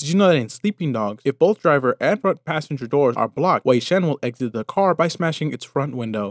Did you know that in Sleeping Dogs, if both driver and front passenger doors are blocked, Wei Shen will exit the car by smashing its front window?